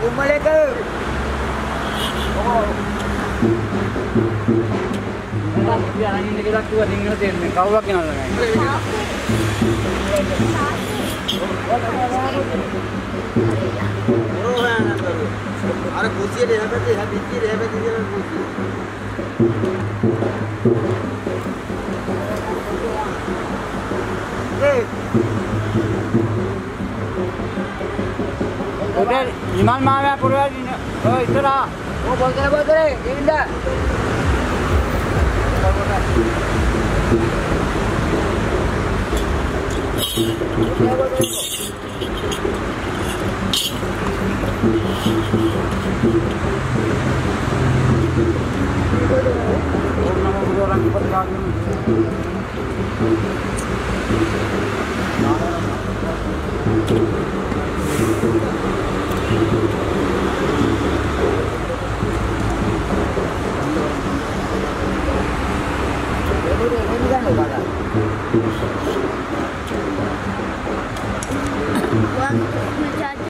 කුම්මලේක ඔය අනින්න කියලා කිව්වා දෙන්න දෙන්නේ කවුරක් යනවද නැහැ අර කුසියට එහා පැත්තේ එහා පිටියේ එහා පැත්තේ කියලා කුසිය udah gimana mana pura di oh itu lah oh boleh boleh boleh ini dah Orang-orang berjalan. مجاجيل